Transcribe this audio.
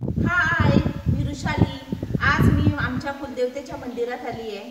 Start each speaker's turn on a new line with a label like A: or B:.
A: हाय मी रुशाली. आज मी आमच्या कुलदेवतेच्या मंदिरात आली आहे